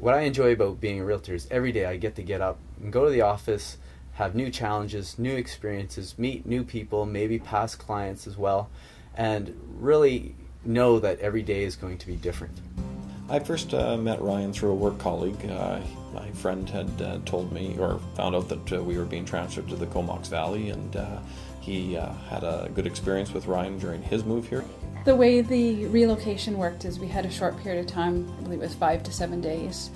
what I enjoy about being a realtor is every day I get to get up and go to the office, have new challenges, new experiences, meet new people, maybe past clients as well, and really know that every day is going to be different. I first uh, met Ryan through a work colleague. Uh, my friend had uh, told me or found out that uh, we were being transferred to the Comox Valley, and uh, he uh, had a good experience with Ryan during his move here. The way the relocation worked is we had a short period of time, I believe it was five to seven days.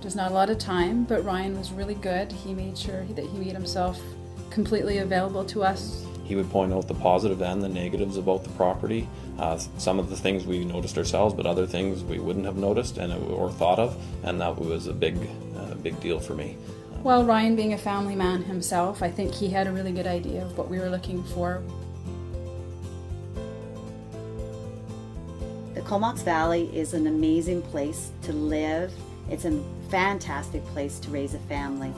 There's not a lot of time, but Ryan was really good. He made sure that he made himself completely available to us. He would point out the positive and the negatives about the property. Uh, some of the things we noticed ourselves, but other things we wouldn't have noticed and or thought of, and that was a big, uh, big deal for me. Well, Ryan being a family man himself, I think he had a really good idea of what we were looking for. Comox Valley is an amazing place to live. It's a fantastic place to raise a family.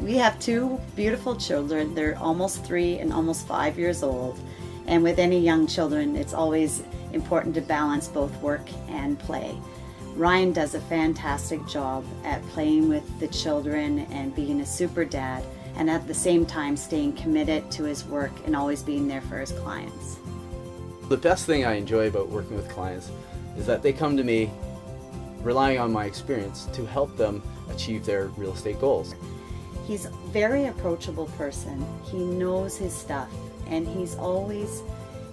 We have two beautiful children. They're almost three and almost five years old. And with any young children, it's always important to balance both work and play. Ryan does a fantastic job at playing with the children and being a super dad, and at the same time staying committed to his work and always being there for his clients. The best thing I enjoy about working with clients is that they come to me relying on my experience to help them achieve their real estate goals. He's a very approachable person. He knows his stuff and he's always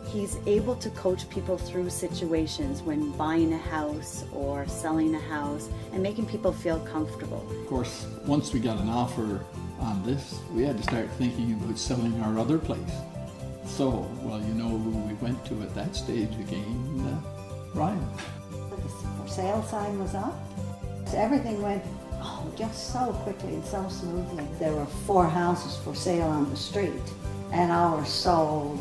he's able to coach people through situations when buying a house or selling a house and making people feel comfortable. Of course, once we got an offer on this, we had to start thinking about selling our other place. So, well, you know who we went to at that stage again? Uh, Ryan. The for sale sign was up. So everything went oh, just so quickly and so smoothly. There were four houses for sale on the street, and ours sold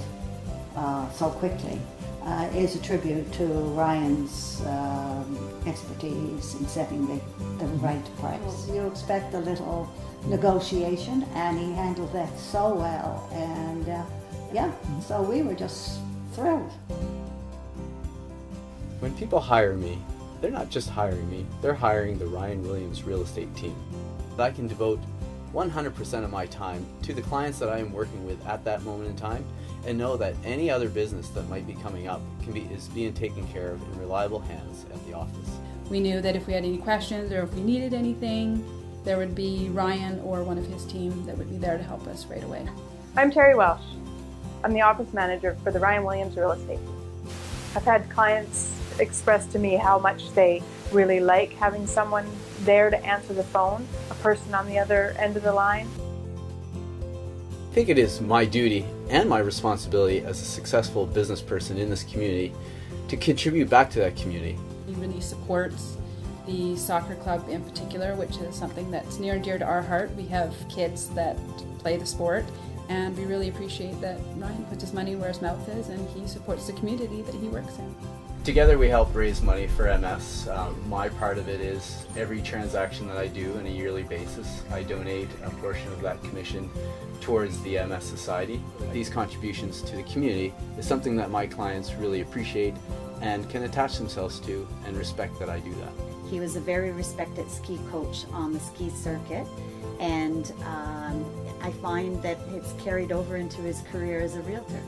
uh, so quickly. Uh, is a tribute to Ryan's um, expertise in setting the, the right price. You expect a little negotiation, and he handled that so well. And uh, yeah, so we were just thrilled. When people hire me, they're not just hiring me, they're hiring the Ryan Williams real estate team. That I can devote 100% of my time to the clients that I am working with at that moment in time and know that any other business that might be coming up can be is being taken care of in reliable hands at the office. We knew that if we had any questions or if we needed anything, there would be Ryan or one of his team that would be there to help us right away. I'm Terry Welsh. I'm the office manager for the Ryan Williams Real Estate. I've had clients express to me how much they really like having someone there to answer the phone, a person on the other end of the line. I think it is my duty and my responsibility as a successful business person in this community to contribute back to that community. He really supports the soccer club in particular, which is something that's near and dear to our heart. We have kids that play the sport, and we really appreciate that Ryan puts his money where his mouth is and he supports the community that he works in. Together we help raise money for MS. Um, my part of it is every transaction that I do on a yearly basis, I donate a portion of that commission towards the MS Society. These contributions to the community is something that my clients really appreciate and can attach themselves to and respect that I do that. He was a very respected ski coach on the ski circuit and um, I find that it's carried over into his career as a realtor.